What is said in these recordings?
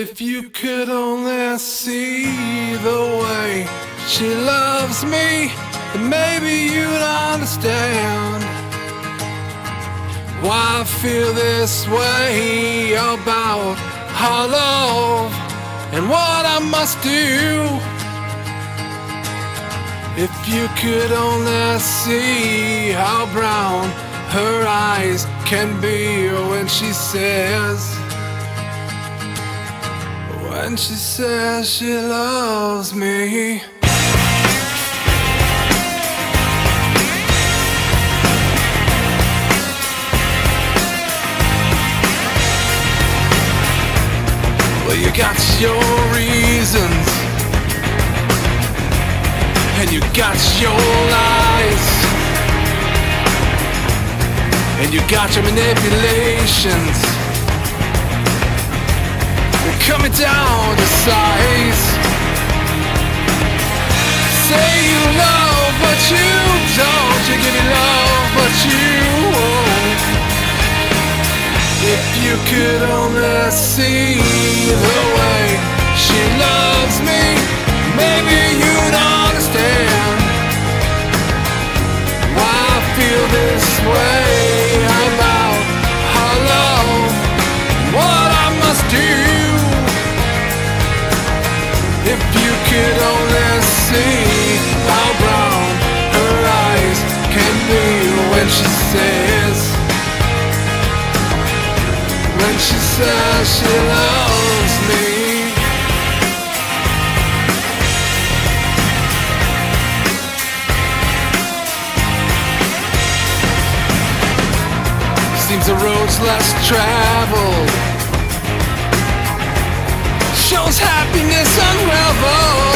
If you could only see the way she loves me, then maybe you'd understand why I feel this way about her love and what I must do. If you could only see how brown her eyes can be when she says, when she says she loves me. Well, you got your reasons, and you got your lies, and you got your manipulations. Size. Say you love, but you don't. You give me love, but you won't. If you could only see the way she loves me, maybe you'd when she says when she says she loves me. Seems the road's less traveled. Shows happiness unraveled.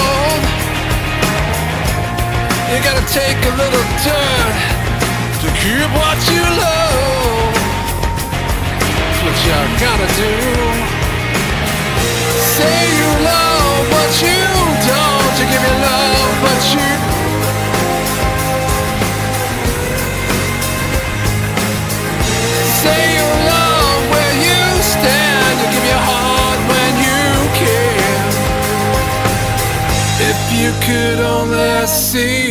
You gotta do. Say you love, but you don't. You give your love, but you. Say you love where you stand. You give your heart when you can. If you could only see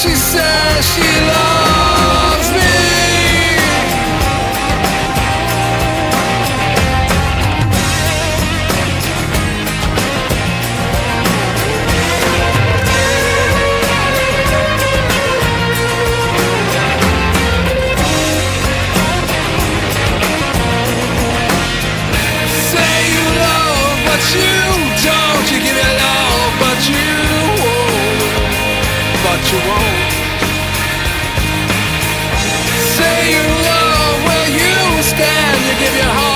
she says she loves But you won't. Say you love where you stand. You give your heart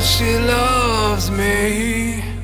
she loves me.